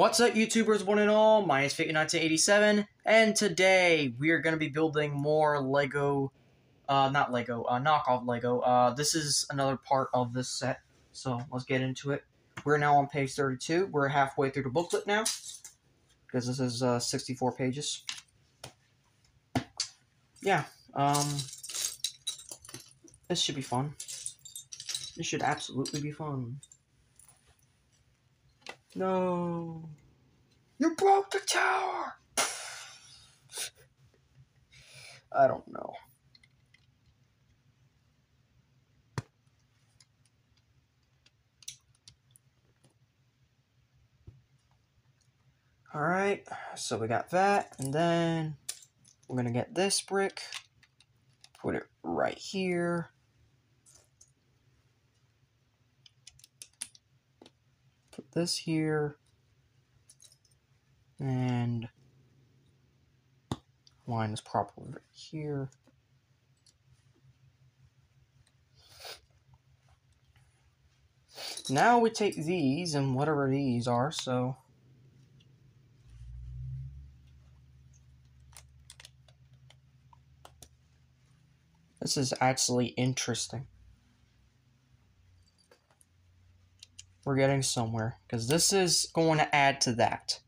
What's up, YouTubers, one and all? My name is Figgy1987, and today we are going to be building more Lego, uh, not Lego, uh, knockoff Lego. Uh, this is another part of this set, so let's get into it. We're now on page 32. We're halfway through the booklet now, because this is, uh, 64 pages. Yeah, um, this should be fun. This should absolutely be fun. No. You broke the tower! I don't know. Alright, so we got that, and then we're gonna get this brick, put it right here. Put this here. And line is properly right here. Now we take these and whatever these are, so This is actually interesting. We're getting somewhere, because this is going to add to that.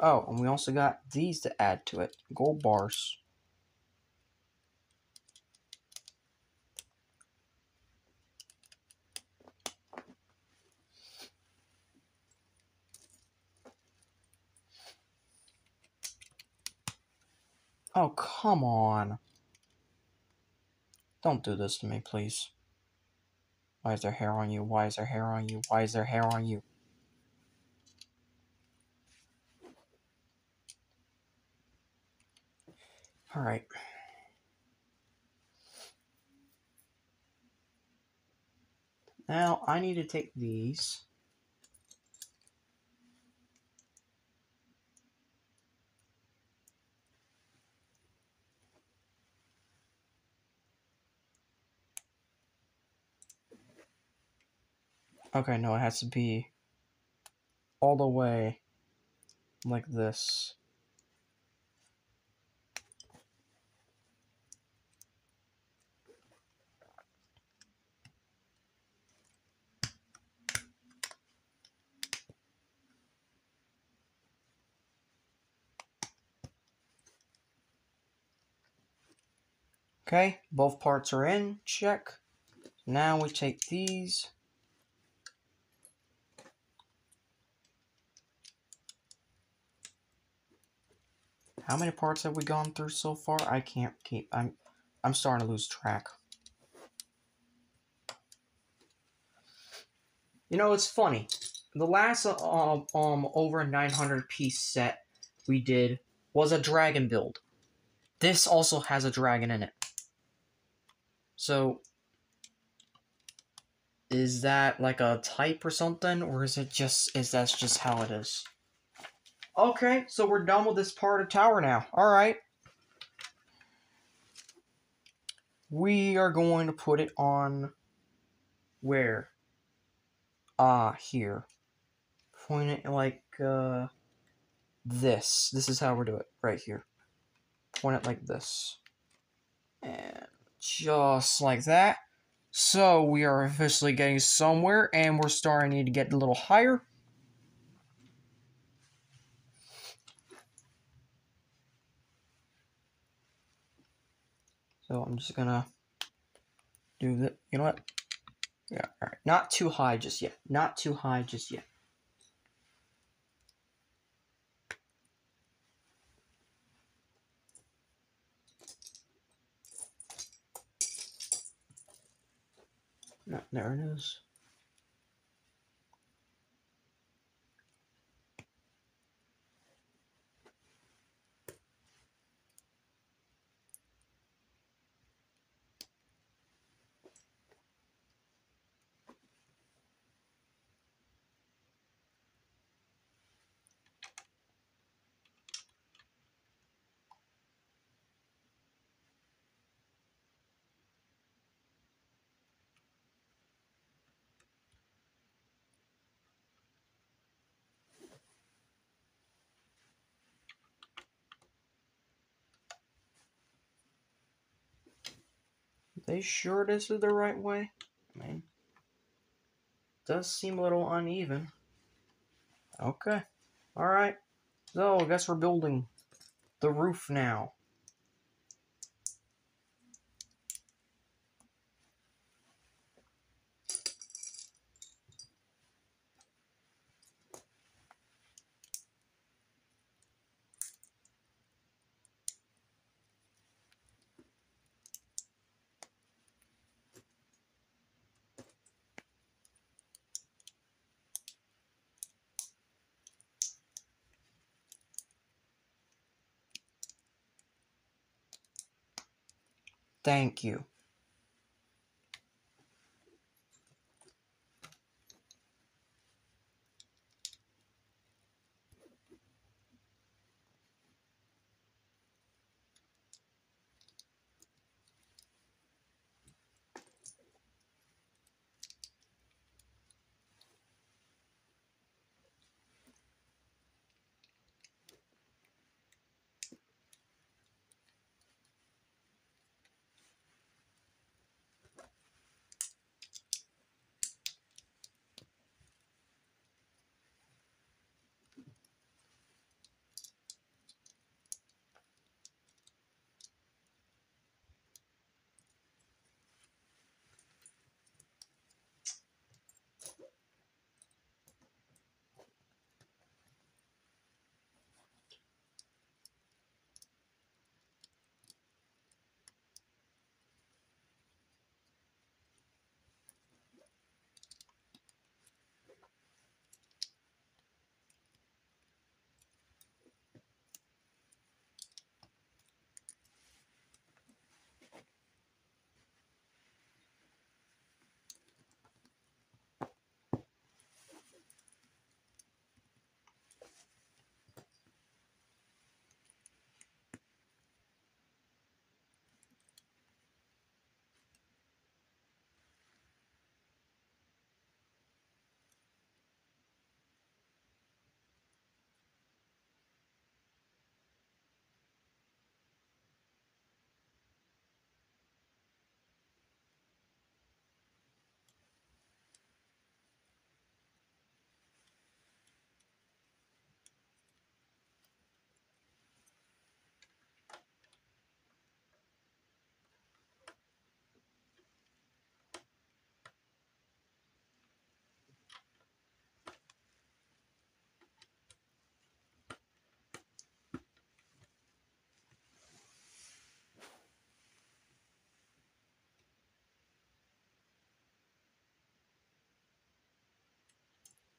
Oh, and we also got these to add to it. Gold bars. Oh, come on. Don't do this to me, please. Why is there hair on you? Why is there hair on you? Why is there hair on you? Alright. Now, I need to take these. Okay, no, it has to be all the way like this. Okay, both parts are in, check. Now we take these How many parts have we gone through so far? I can't keep. I'm I'm starting to lose track. You know, it's funny. The last um, um over 900 piece set we did was a dragon build. This also has a dragon in it. So is that like a type or something or is it just is that just how it is? Okay, so we're done with this part of tower now. Alright. We are going to put it on... Where? Ah, here. Point it like, uh... This. This is how we're doing it. Right here. Point it like this. And just like that. So, we are officially getting somewhere, and we're starting to get a little higher. So I'm just gonna do the, you know what? Yeah, all right. Not too high just yet. Not too high just yet. No, there it is. They sure this is the right way? I mean, does seem a little uneven. Okay. Alright. So, I guess we're building the roof now. Thank you.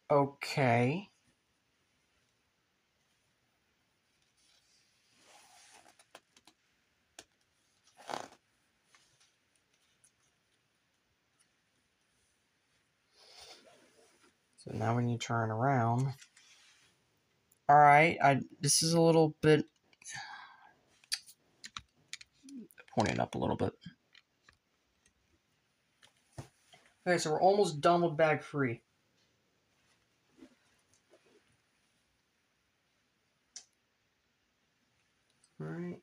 Okay. So now when you turn around. Alright, I this is a little bit point it up a little bit. Okay, so we're almost done with bag free. Alright.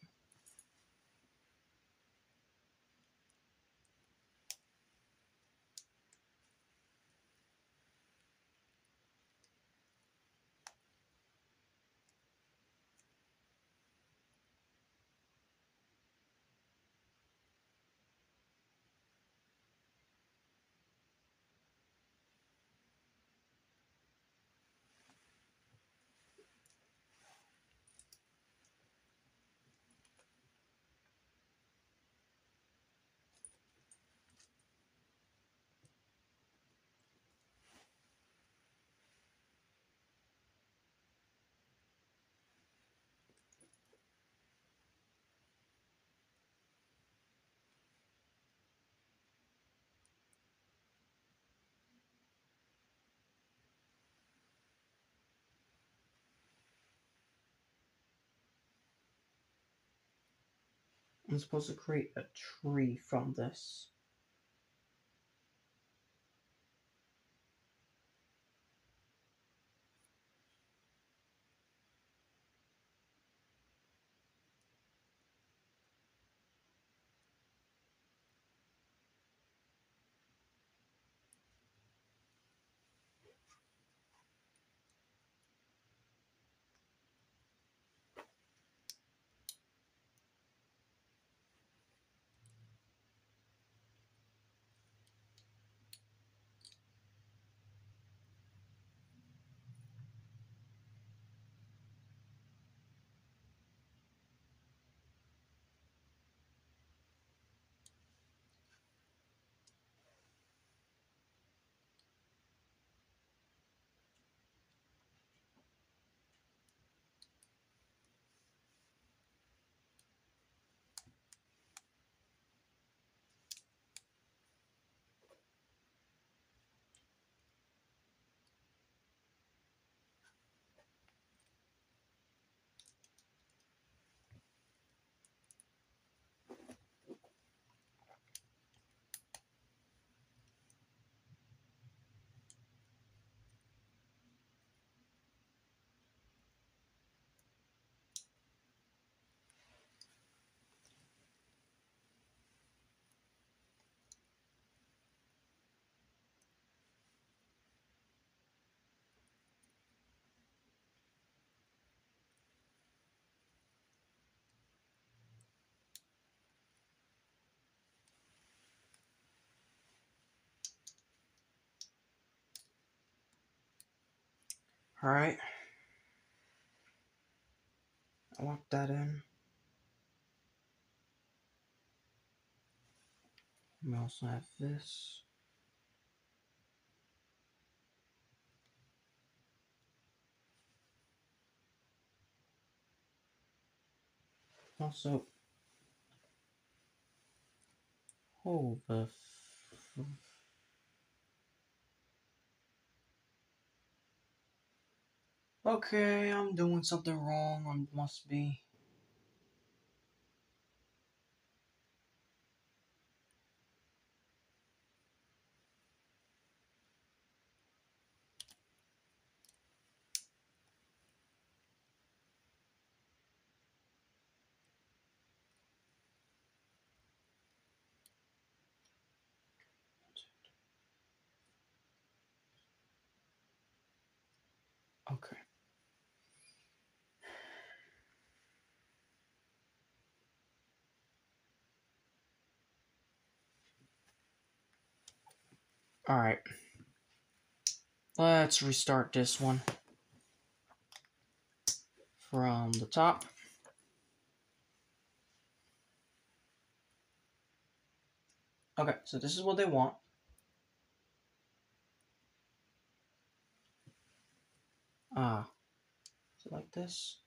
I'm supposed to create a tree from this. Alright. Lock that in. We also have this. Also, hold the. Okay, I'm doing something wrong. I must be. Okay. Alright. Let's restart this one from the top. Okay, so this is what they want. Ah, so like this.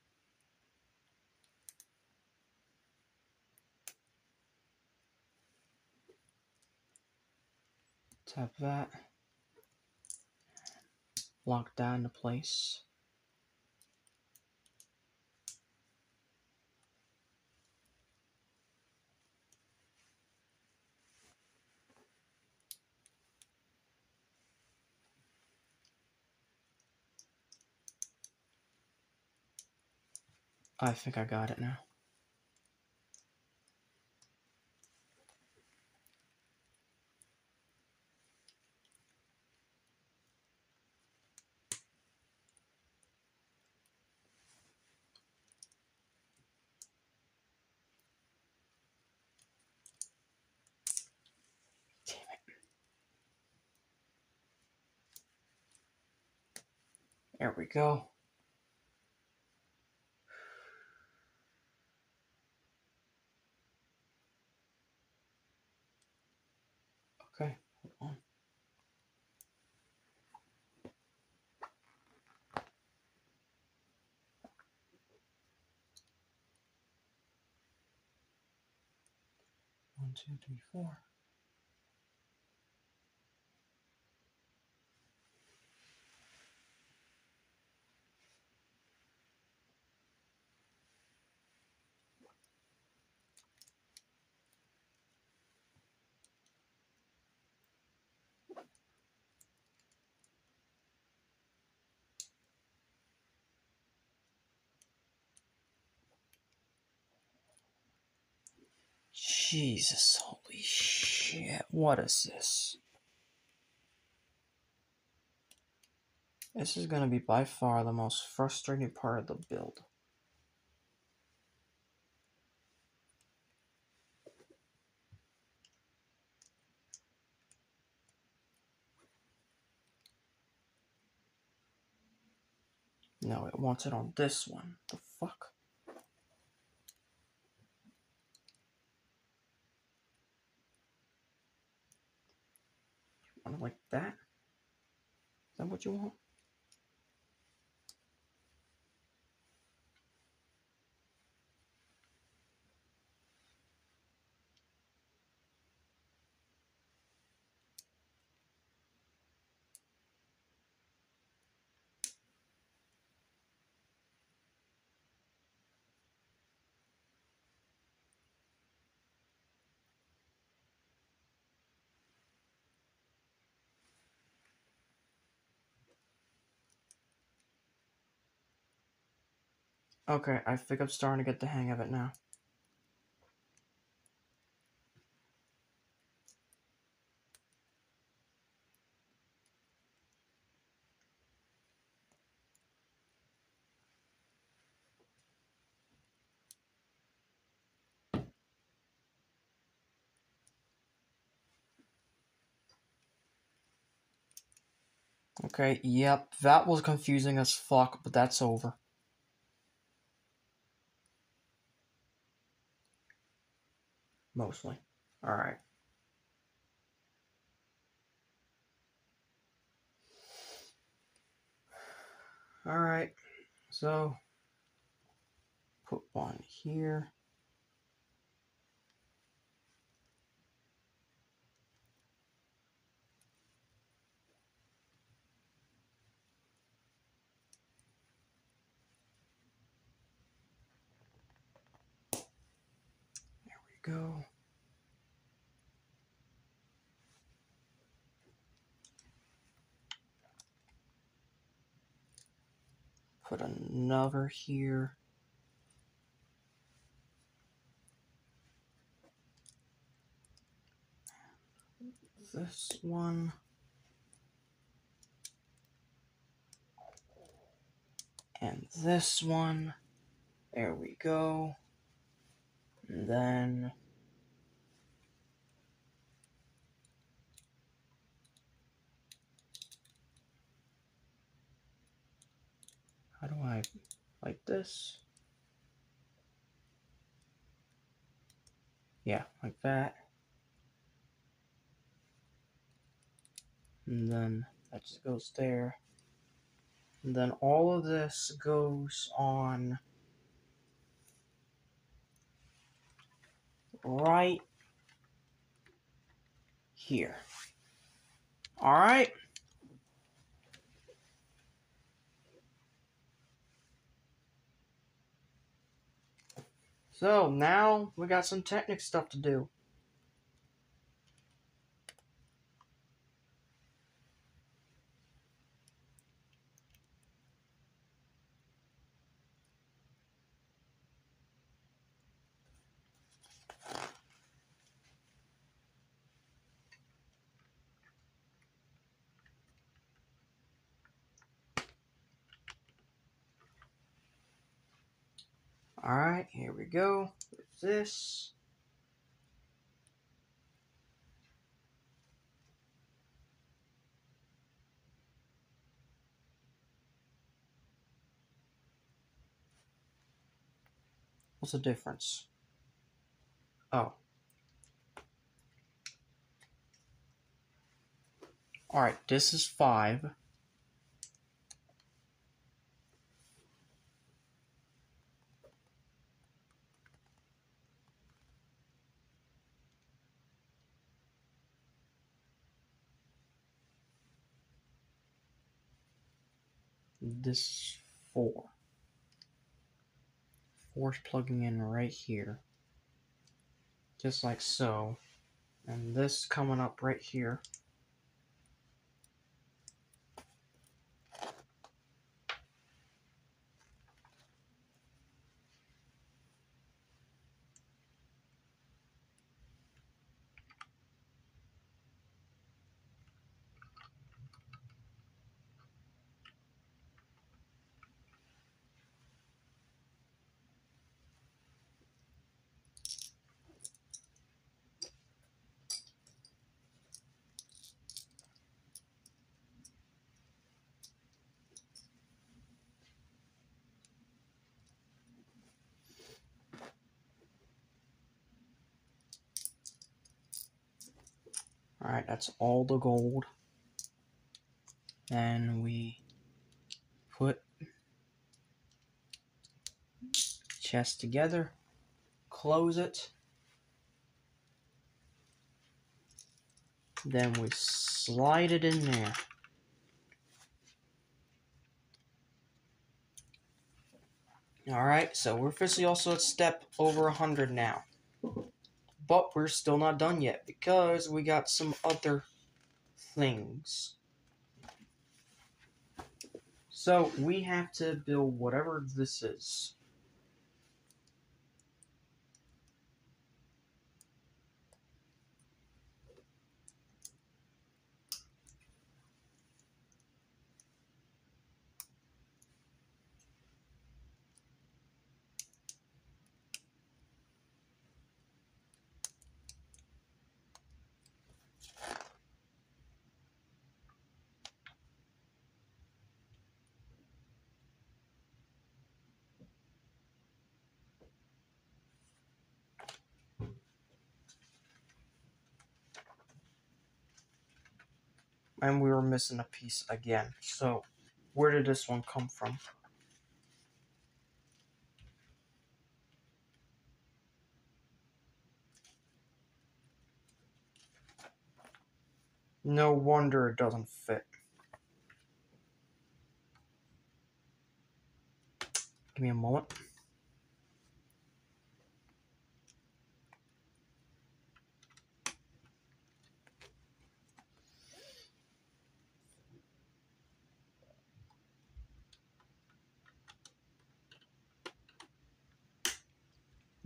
Tap that. locked down into place. I think I got it now. Go. Okay, hold on. One, two, three, four. Jesus, holy shit. What is this? This is going to be by far the most frustrating part of the build. No, it wants it on this one. The fuck? Want it like that? Is that what you want? Okay, I think I'm starting to get the hang of it now. Okay, yep, that was confusing as fuck, but that's over. Mostly. Alright. Alright, so put one here. Go. Put another here. This one. And this one. There we go. And then how do I like this? Yeah, like that. And then that just goes there. And then all of this goes on right here. All right. So now we got some Technic stuff to do. Alright, here we go. With this. What's the difference? Oh. Alright, this is 5. This four. Four's plugging in right here. Just like so. And this coming up right here. Alright, that's all the gold. Then we put chest together, close it. Then we slide it in there. Alright, so we're officially also at step over 100 now. But we're still not done yet because we got some other things. So we have to build whatever this is. And we were missing a piece again. So, where did this one come from? No wonder it doesn't fit. Give me a moment.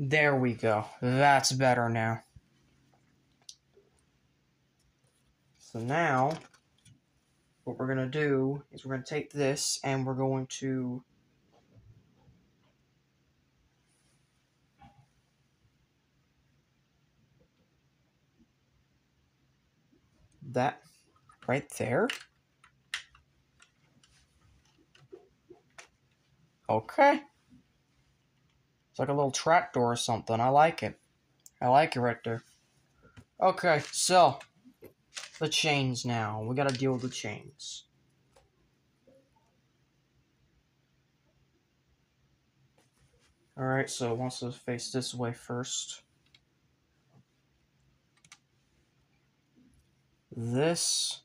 There we go. That's better now. So now, what we're going to do is we're going to take this and we're going to that right there. Okay. It's like a little trap door or something. I like it. I like it there. Okay, so the chains now. We gotta deal with the chains. Alright, so it wants to face this way first. This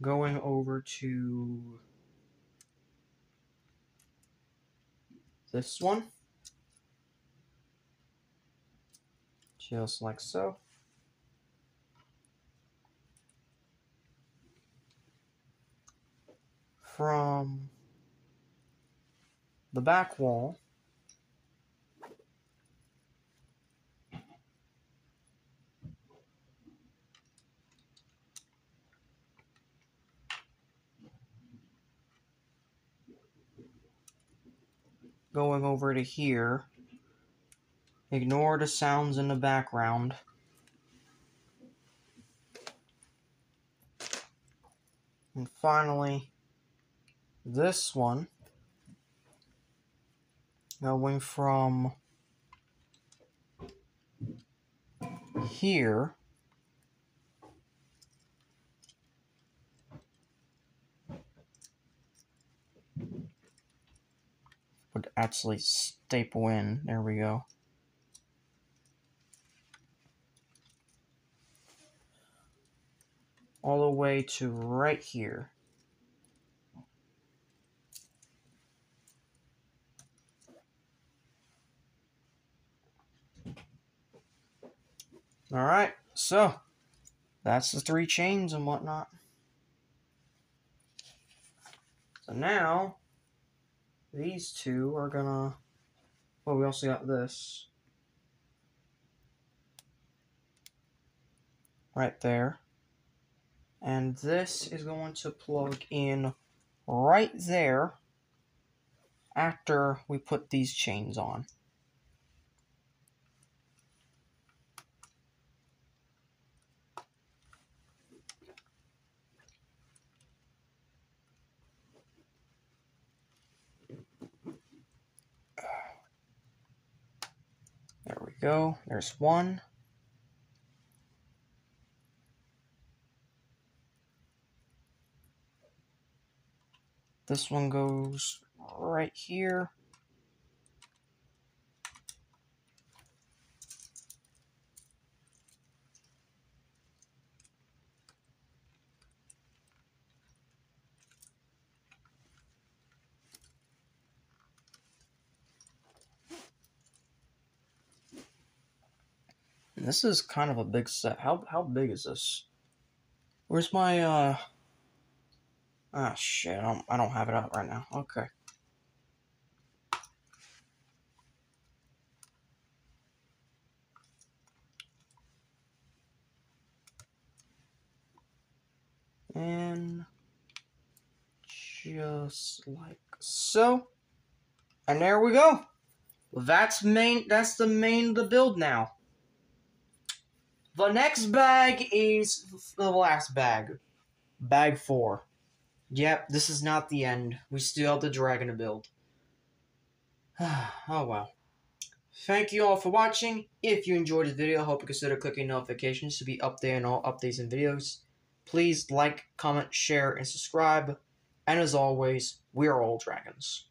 going over to this one. Just like so. From the back wall, going over to here. Ignore the sounds in the background. And finally, this one going from here would actually staple in. There we go. All the way to right here. All right, so that's the three chains and whatnot. So now these two are gonna. Well, we also got this. Right there. And this is going to plug in right there after we put these chains on. Go. There's one. This one goes right here. This is kind of a big set. How how big is this? Where's my uh Ah shit, I don't I don't have it out right now. Okay. And just like so. And there we go. That's main that's the main the build now. The next bag is the last bag. Bag four. Yep, this is not the end. We still have the dragon to build. oh well. Thank you all for watching. If you enjoyed this video, I hope you consider clicking notifications to be updated on all updates and videos. Please like, comment, share, and subscribe. And as always, we are all dragons.